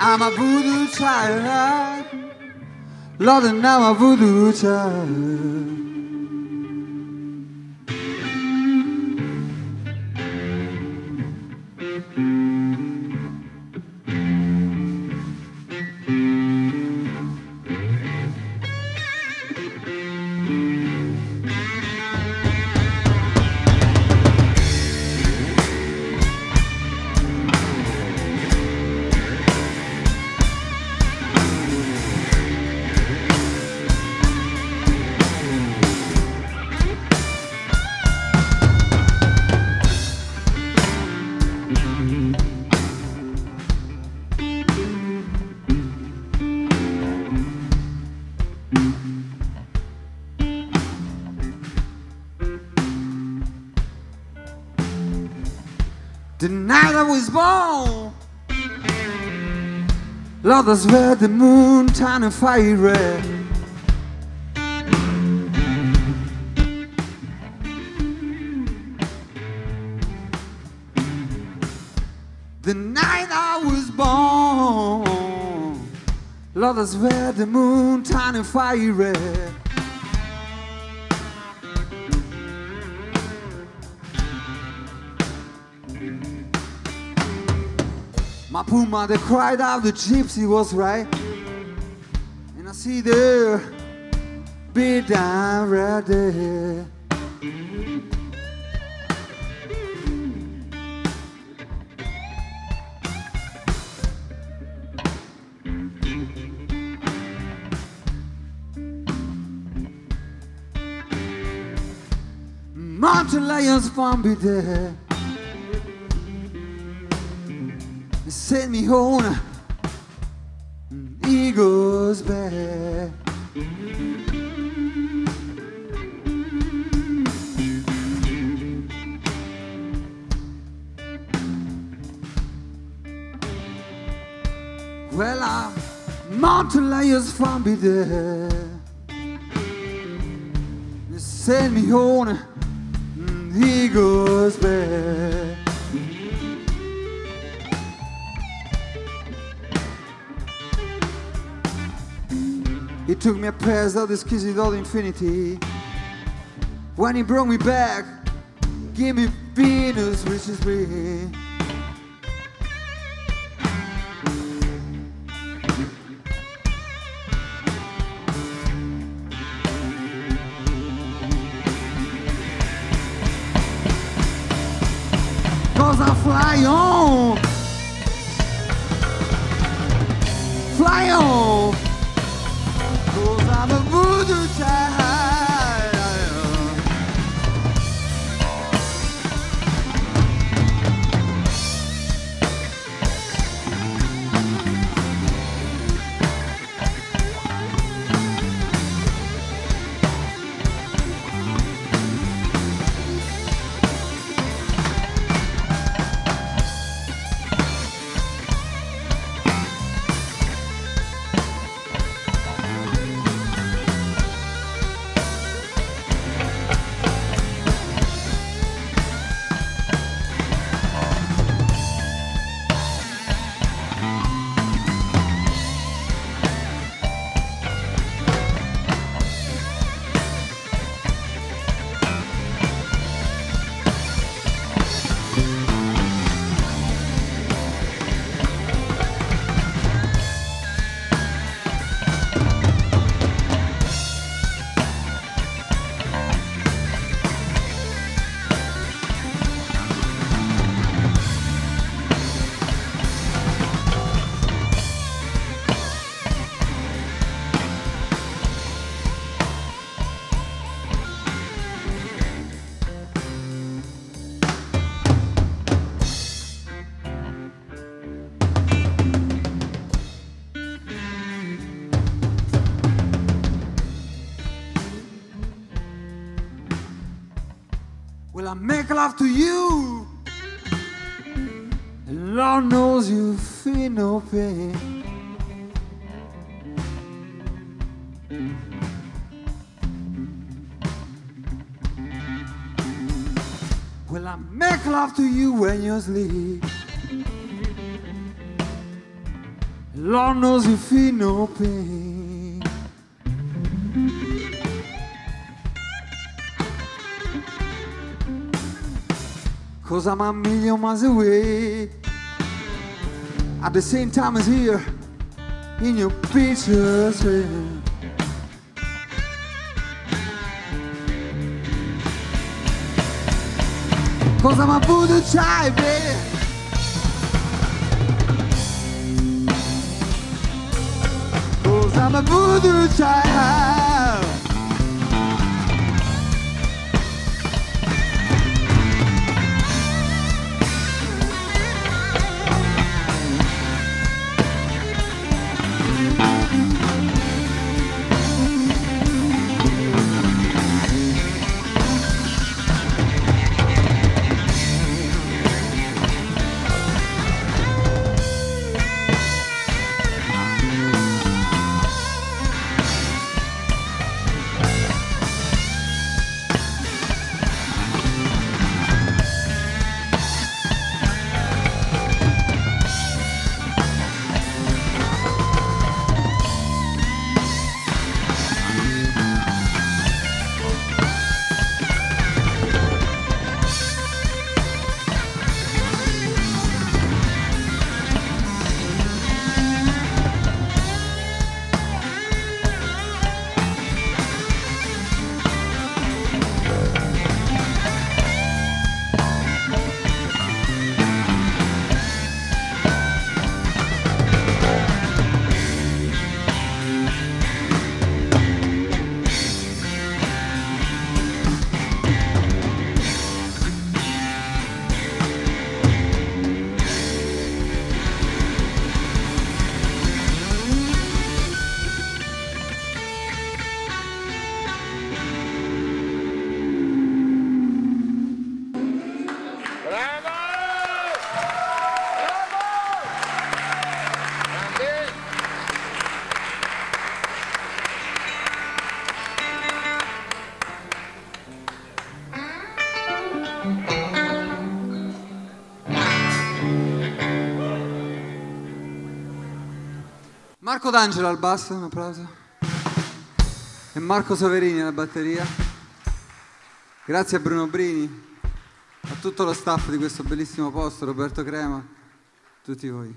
I'm a voodoo child. Lord, and I'm a voodoo child. Night I was born, that's where the moon turned a fire red. The night I was born, that's where the moon turned a fire red. My puma, they cried out, the gypsy was right. And I see there, be down right there. Mountain lions be there. They sent me home. Eagles back. Well, I'm mountain lions from be there. Send me home. Eagles back. He took me a past all this kisses all infinity. When he brought me back, give me Venus, which is me. Cause I fly on. Fly on. Cause I'm a Well, I make love to you. Lord knows you feel no pain. Well, I make love to you when you sleep. Lord knows you feel no pain. Cause I'm a million miles away. At the same time as here, in your pictures. Cause I'm a voodoo child, baby. Cause I'm a voodoo child. Marco D'Angelo al basso, un applauso. E Marco Soverini alla batteria. Grazie a Bruno Brini, a tutto lo staff di questo bellissimo posto, Roberto Crema, tutti voi.